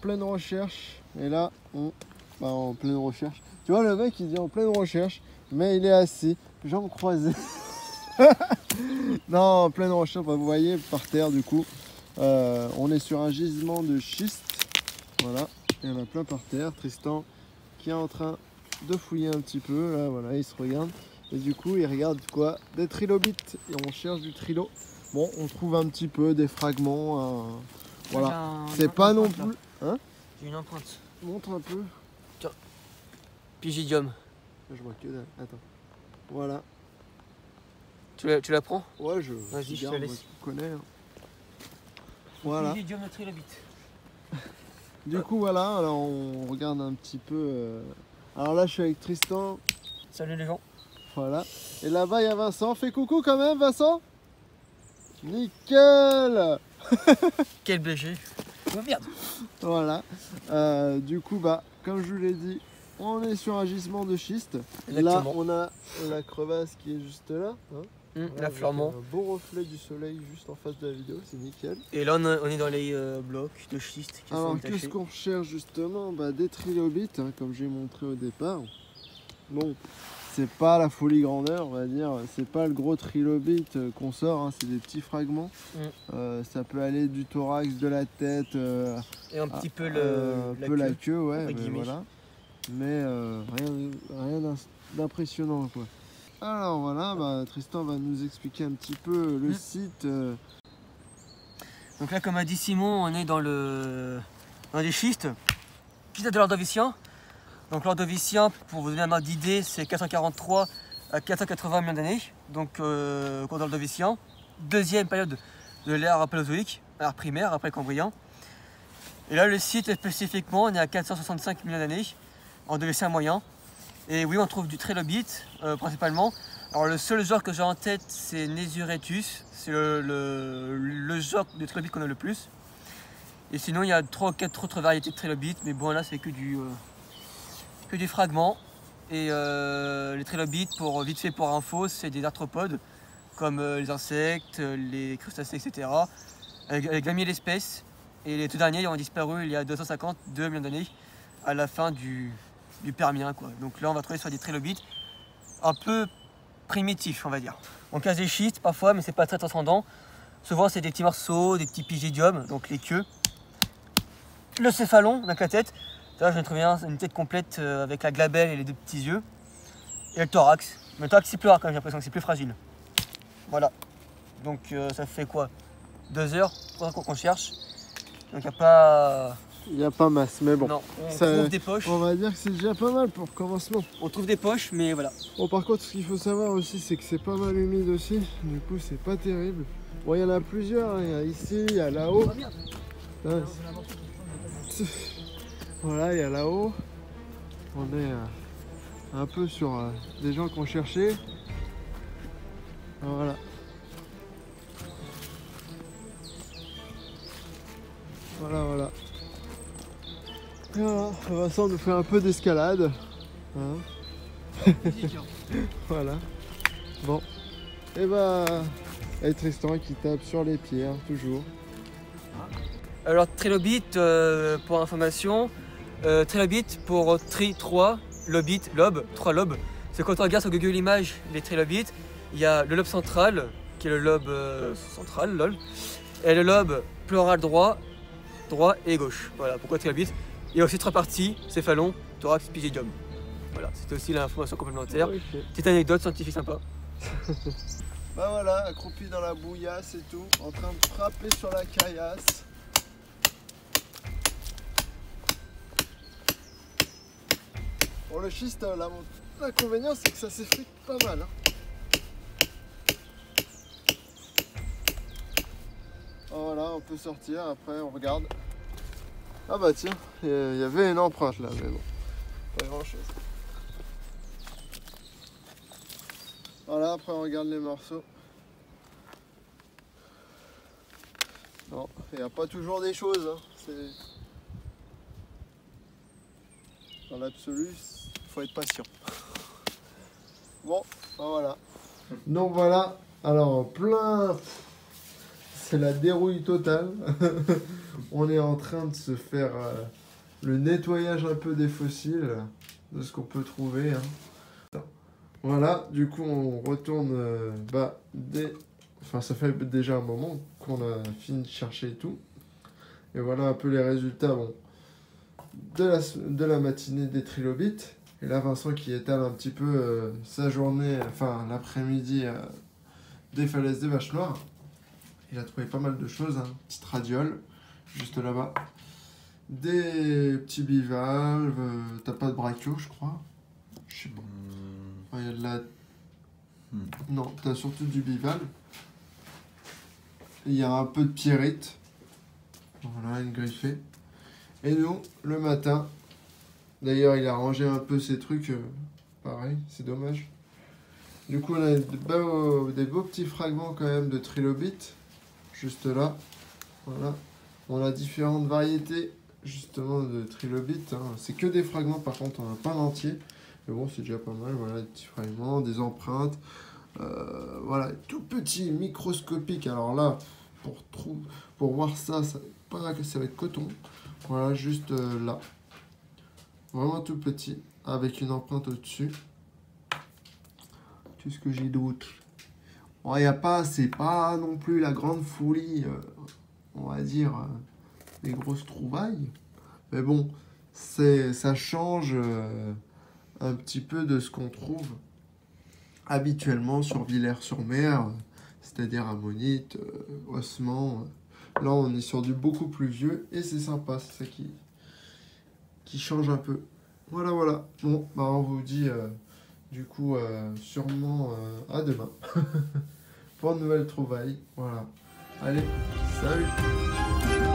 pleine recherche. Et là, on... Bah, en pleine recherche. Tu vois, le mec, il dit en pleine recherche, mais il est assis, jambes croisées. non, en pleine recherche, bah, vous voyez, par terre, du coup. Euh, on est sur un gisement de schiste. Voilà, il y en a plein par terre. Tristan qui est en train de fouiller un petit peu. Là, voilà, il se regarde. Et du coup, il regarde quoi Des trilobites. Et on cherche du trilo. Bon, on trouve un petit peu des fragments. euh, voilà. C'est pas non plus. Hein J'ai une empreinte. Montre un peu. Pygidium. Je vois que dalle. Attends. Voilà. Tu la, tu la prends? Ouais, je. Vas-y, je te garde, laisse. moi, tu connais. hein. Voilà. Pygidium trilobite. Du coup, voilà. Alors, on regarde un petit peu. euh, Alors là, je suis avec Tristan. Salut les gens. Voilà. Et là-bas, il y a Vincent. Fais coucou quand même, Vincent. Nickel Quel BG. Merde. Voilà. Euh, du coup, bah, comme je vous l'ai dit, on est sur un gisement de schiste. Là, on a la crevasse qui est juste là. hein. Voilà, la fleurement. Un beau reflet du soleil juste en face de la vidéo, c'est nickel. Et là on, a- on est dans les euh, blocs de schiste qui Alors, qu'est-ce qu'on recherche justement bah, Des trilobites, hein, comme j'ai montré au départ. Bon, c'est pas la folie grandeur, on va dire. C'est pas le gros trilobite euh, qu'on sort, hein, c'est des petits fragments. Mm. Euh, ça peut aller du thorax, de la tête, euh, Et un à- petit peu le, la peu la queue. ouais, mais voilà. Mais euh, rien, rien d'impressionnant, quoi. Alors voilà, bah, Tristan va nous expliquer un petit peu le Mm. site. Donc là, comme a dit Simon, on est dans le dans des schistes qui datent de l'Ordovicien. Donc l'Ordovicien, pour vous donner un ordre d'idée, c'est 443 à 480 millions d'années, donc euh, au cours de l'Ordovicien. Deuxième période de l'ère paléozoïque, ère primaire après Cambrien. Et là, le site spécifiquement, on est à 465 millions d'années, en Ordovicien moyen. Et oui, on trouve du trilobite euh, principalement. Alors le seul genre que j'ai en tête, c'est Nesuretus. C'est le, genre de trilobite qu'on a le plus. Et sinon, il y a 3 ou 4 autres variétés de trilobites, mais bon, là, c'est que du, euh, que du fragment. Et euh, les trilobites, pour, vite fait pour info, c'est des arthropodes, comme euh, les insectes, les crustacés, etc. Avec, avec 20 000 espèces. Et les tout derniers ont disparu il y a 252 millions d'années, à la fin du, du Permien. Quoi. Donc là, on va trouver sur des trilobites un peu primitifs, on va dire. On casse des schistes parfois, mais c'est pas très transcendant. Souvent, c'est des petits morceaux, des petits pygidiums, donc les queues. Le céphalon, donc la tête. Là, ai trouvé un, une tête complète euh, avec la glabelle et les deux petits yeux. Et le thorax. Mais le thorax, c'est plus rare quand même, j'ai l'impression que c'est plus fragile. Voilà. Donc, euh, ça fait quoi? Deux heures, trois heures qu'on cherche. Donc, il n'y a pas. Il n'y a pas masse, mais bon. Non, on ça- trouve des poches. On va dire que c'est déjà pas mal pour commencement. On trouve des poches, mais voilà. Bon, par contre, ce qu'il faut savoir aussi, c'est que c'est pas mal humide aussi. Du coup, c'est pas terrible. Bon, il y en a plusieurs. hein. Il y a ici, il y a là-haut. Là, c'est- Voilà, il y a là-haut. On est euh, un peu sur euh, des gens qui ont cherché. Voilà. Voilà, voilà. Voilà, Vincent nous fait un peu d'escalade. Hein voilà. Bon. Et bah. Et Tristan qui tape sur les pierres, toujours. Alors, trilobite, euh, pour information, euh, trilobite pour tri 3, lobite, lobe, 3 lobes. C'est quand on regarde sur Google Images les trilobites, il y a le lobe central, qui est le lobe euh, central, lol, et le lobe pleural droit, droit et gauche. Voilà, pourquoi trilobite. Il y a aussi trois parties, céphalon, thorax, pygidium. Voilà, c'était aussi l'information complémentaire. Petite anecdote scientifique sympa. Bah voilà, accroupi dans la bouillasse et tout, en train de frapper sur la caillasse. Le schiste, euh, l'inconvénient, c'est que ça s'effrite pas mal. hein. Oh, Voilà, on peut sortir, après on regarde. Ah bah tiens, il y avait une empreinte là, mais bon, pas grand chose. Voilà, après on regarde les morceaux. Non, il n'y a pas toujours des choses. hein. C'est... L'absolu, il faut être patient. Bon, ben voilà. Donc voilà, alors plein... C'est la dérouille totale. on est en train de se faire euh, le nettoyage un peu des fossiles, de ce qu'on peut trouver. hein. Voilà, du coup on retourne euh, bah, dès... Enfin ça fait déjà un moment qu'on a fini de chercher tout. Et voilà un peu les résultats bon, de, la, de la matinée des trilobites. Et là Vincent qui étale un petit peu euh, sa journée, enfin l'après-midi euh, des falaises des vaches noires. Il a trouvé pas mal de choses, hein. petite radiole, juste là-bas. Des petits bivalves, euh, t'as pas de brachio je crois. Je sais pas. Ah, Il y a de la... Hmm. Non, t'as surtout du bivalve. Il y a un peu de pierrite. Voilà, une griffée. Et nous, le matin, d'ailleurs, il a rangé un peu ses trucs. euh, pareil, c'est dommage. Du coup, on a des beaux, petits fragments quand même de trilobites. Juste là. Voilà. On a différentes variétés justement de trilobites. hein. C'est que des fragments, par contre, on n'a pas l'entier. Mais bon, c'est déjà pas mal. Voilà, des petits fragments, des empreintes. Euh, voilà, tout petit, microscopique. Alors là, pour, pour voir ça, ça, pas, ça va être coton. Voilà, juste euh, là. Vraiment tout petit, avec une empreinte au-dessus. Qu'est-ce que j'ai d'autre Bon, y a pas, c'est pas non plus la grande folie, euh, on va dire, euh, des grosses trouvailles. Mais bon, ça change euh, un petit peu de ce qu'on trouve habituellement sur Villers-sur-Mer, c'est-à-dire Ammonite, euh, Ossements. Là, on est sur du beaucoup plus vieux et c'est sympa, c'est ça qui, qui change un peu. Voilà, voilà. Bon, bah, on vous dit euh, du coup euh, sûrement euh, à demain pour de nouvelles trouvailles. Voilà. Allez, salut